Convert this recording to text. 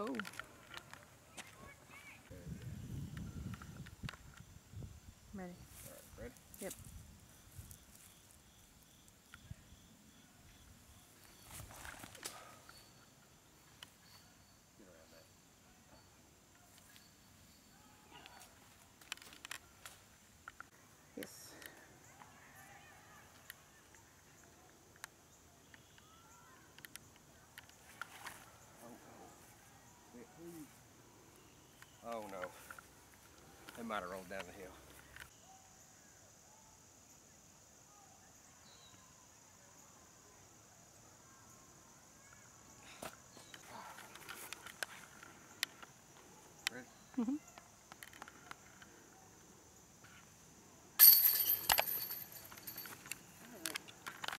Oh. Ready. Right, ready? Yep. Oh no. It might have rolled down the hill. Ready? Mhm.